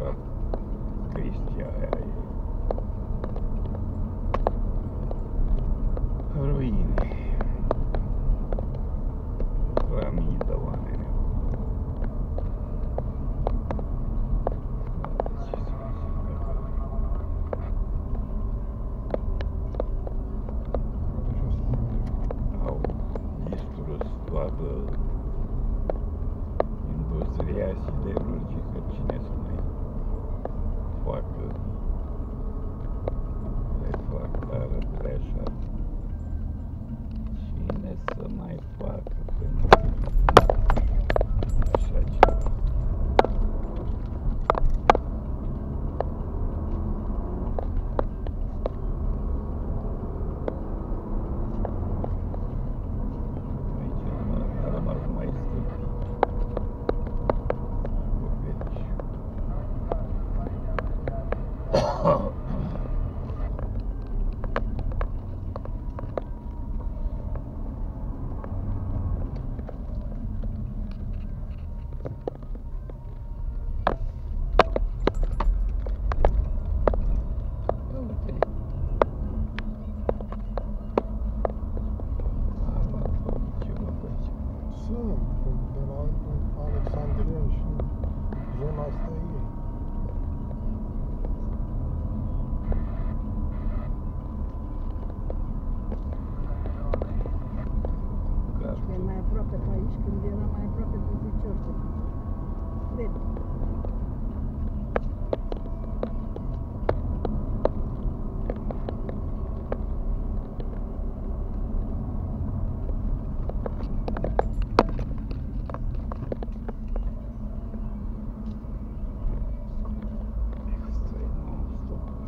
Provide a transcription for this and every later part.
așa de lucrat Cristia aia e. Ruine. La mii de oameni. Ce să mai zic acolo? au distrus toată industria siderurgică, cine să mai facă, le fac dară preșa. Cine să mai facă pentru Sunt, de la Alexandria și zona asta e ei. E mai aproape pe aici, când era mai aproape de Viciorte. Cred.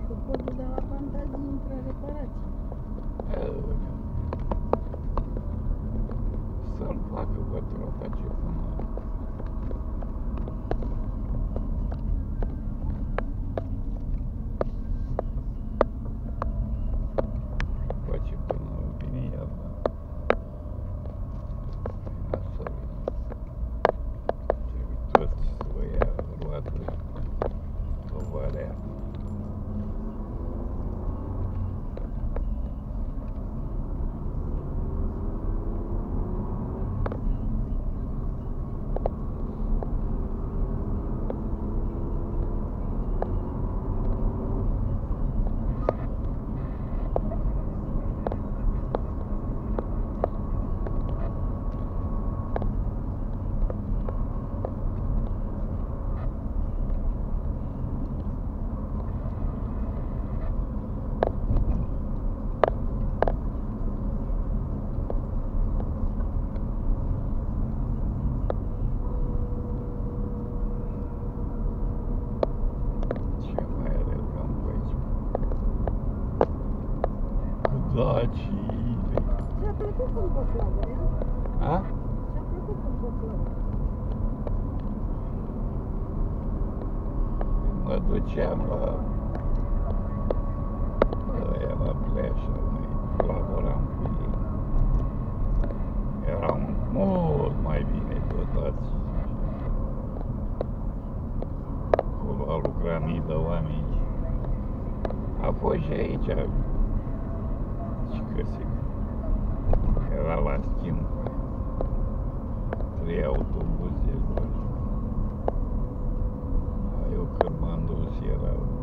Extrem non-stop. Cu podul de la fantazii intră reparații. Aoleu. Să-l facă pentru a face până Cu dacii. Ți-a plăcut cum păclavă, A? Ți-a plăcut cum păclavă. Mă duceam la ăia la pleșă, noi colaboram cu ei. Erau mult mai bine dotați. Acolo au lucrat mii de oameni. A fost și aici. Căsic. Era la schimb. Trei autobuze. Eu când m-am dus erau